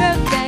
better.